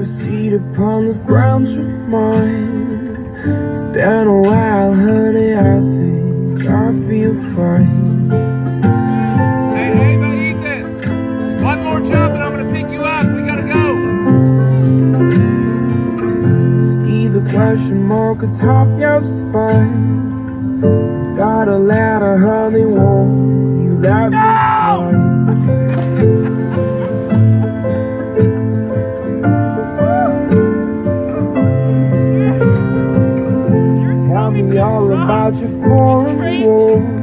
have a seat upon this branch of mine. It's been a while, honey, I think I feel fine. Hey, Ethan, one more jump and I'm gonna pick you up. We gotta go. See the question mark atop your spine. Got a ladder, honey, won't you let me? Me all about your foreign war.